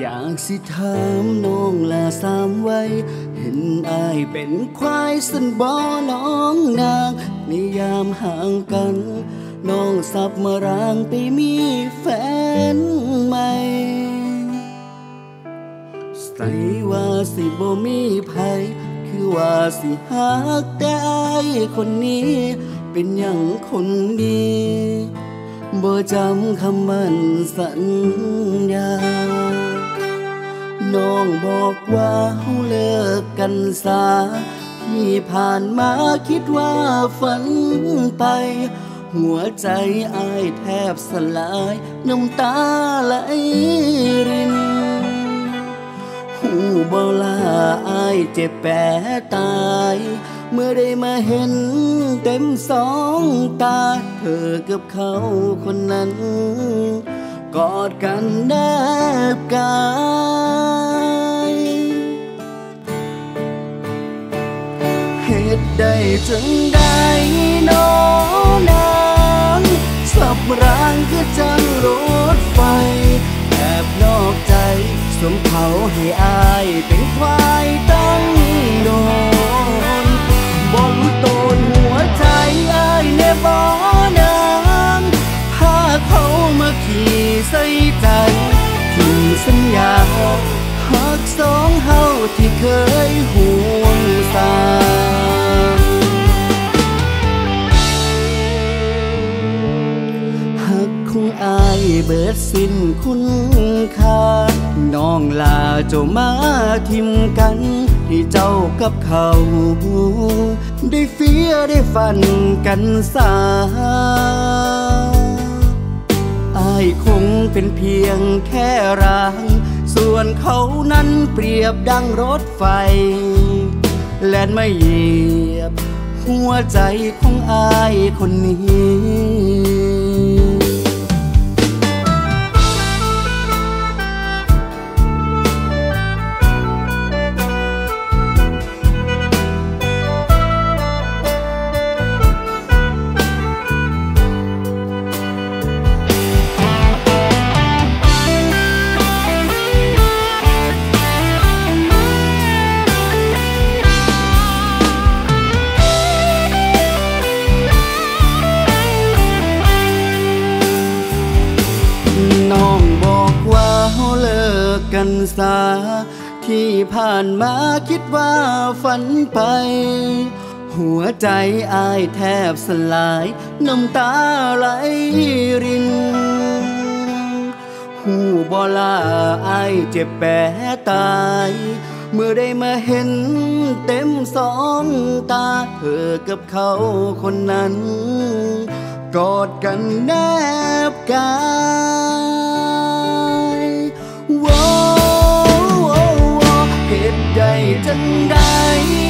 อยากสิถามน้องลาสามไว้ เห็นอายเป็นควายสันบ่น้องนางในยามห่างกัน น้องสับมารางไปมีแฟนใหม่ใส่ว่าสิบ่มีภัยคือว่าสิหักแต่อายคนนี้ เป็นอย่างคนดีบ่จำคำมันสัญญา น้องบอกว่าเฮาเลิกกันซาที่ผ่านมาคิดว่าฝันไป หัวใจอายแทบสลาย น้ำตาไหลรินหูบลาอายเจ็บแปรตาย เมื่อได้มาเห็นเต็มสองตา เธอกับเขาคนนั้น กอดกันแนบกาย เหตุใดจึงได้น้องนางสับรางคือจังรถไฟแอบนอกใจสวมเขาให้อายเป็นควายตั้งโดนบอรู้ตนหัวใจอายแน่บอนางพาเขามาขี่ใส่ใจถึงสัญญาหักสองเฮาที่เคยห่วงสา ดสิ้นคุณค่าน้องลาเจ้ามาทิมกันที่เจ้ากับเขา ได้เฟียได้ฟันกันสาอายคงเป็นเพียงแค่ราง ส่วนเขานั้นเปรียบดังรถไฟ แล่นไม่เหยียบ หัวใจของอายคนนี้ กกันซาที่ผ่านมาคิดว่าฝันไป หัวใจอายแทบสลาย น้ำตาไหลรินหูบอลาอายเจ็บแปรตาย เมื่อได้มาเห็นเต็มสองตาเธอกับเขาคนนั้น กอดกันแนบกาย ใด